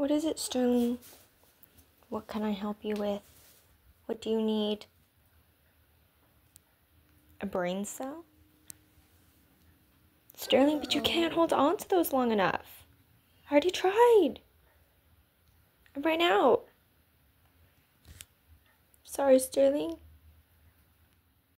What is it, Sterling? What can I help you with? What do you need? A brain cell? Sterling, but you can't hold on to those long enough. I already tried. I'm right out. Sorry, Sterling.